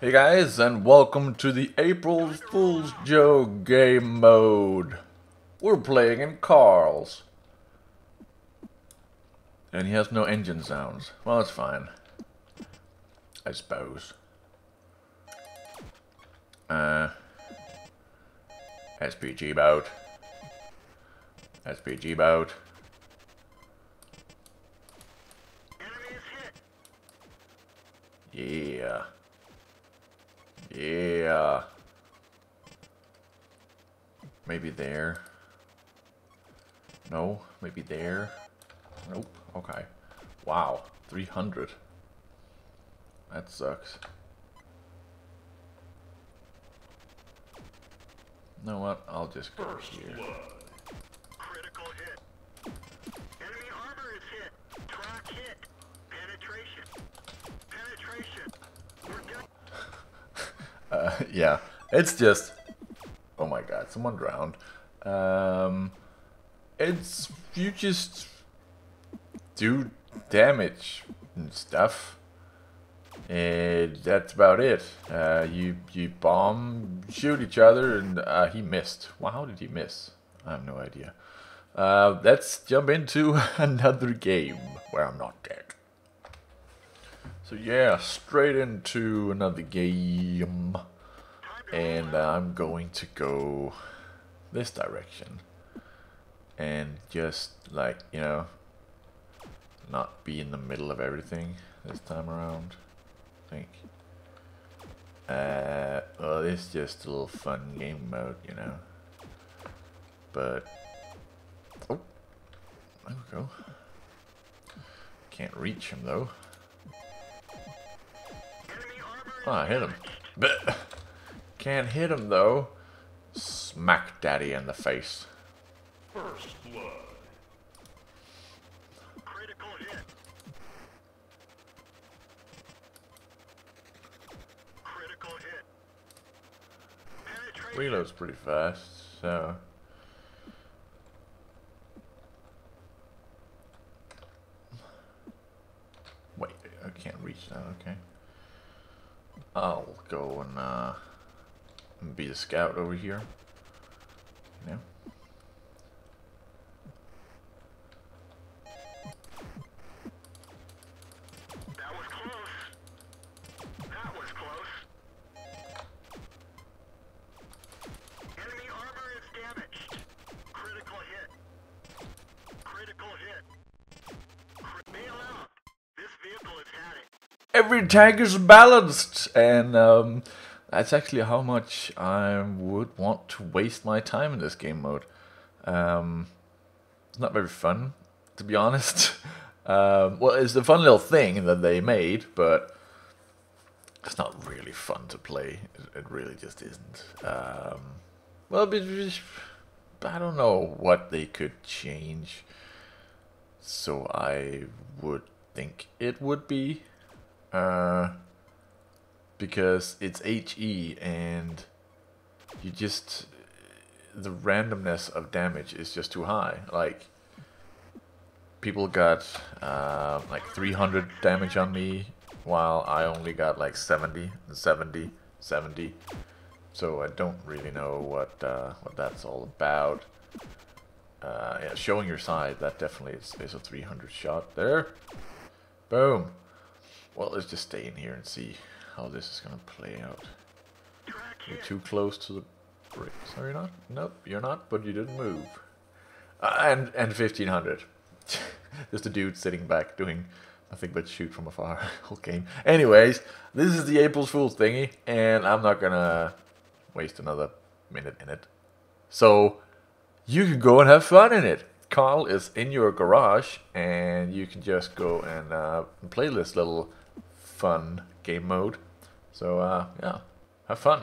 Hey guys, and welcome to the April Fool's Joe game mode. We're playing in Karl's. And he has no engine sounds. Well, it's fine. I suppose. Uh, SPG boat. SPG boat. Yeah. Yeah. Maybe there. No, maybe there. Nope. Okay. Wow. 300. That sucks. You know what? I'll just go First here. blood. Critical hit. Enemy armor is hit. Track hit. Penetration. Penetration. We're done. Uh, yeah, it's just. Oh my god, someone drowned. Um, it's you just do damage and stuff. And that's about it. Uh, you you bomb, shoot each other, and uh, he missed. Wow, how did he miss? I have no idea. Uh, let's jump into another game where I'm not dead. So yeah, straight into another game. And I'm going to go this direction. And just like, you know, not be in the middle of everything this time around. I think. Uh, well, it's just a little fun game mode, you know. But, oh, there we go. Can't reach him though. Oh, I hit him. But can't hit him though. Smack daddy in the face. First blood. Critical hit. Critical hit. Reloads pretty fast, so. Wait, I can't reach that, okay. I'll go and, uh, be a scout over here. You know? That was close. That was close. Enemy armor is damaged. Critical hit. Critical hit. Cri- Bail out. This vehicle has had it. every tank is balanced and um, that's actually how much I would want to waste my time in this game mode. Um, it's not very fun, to be honest. Um, well, it's a fun little thing that they made, but it's not really fun to play. It, it really just isn't. Um, well, I don't know what they could change. So I would think it would be uh, because it's HE and you just the randomness of damage is just too high. Like people got uh, like 300 damage on me while I only got like 70, 70, 70. So I don't really know what uh, what that's all about. Uh, yeah, showing your side, that definitely is, is a 300 shot there. Boom. Well, let's just stay in here and see how this is gonna play out. You're too close to the bricks. Are you not? Nope, you're not, but you didn't move. Uh, and and 1500. just a dude sitting back doing nothing but shoot from afar whole game. Anyways, this is the April Fool's thingy, and I'm not gonna waste another minute in it. So you can go and have fun in it. Karl is in your garage, and you can just go and uh, play this little fun game mode. So uh, yeah, have fun.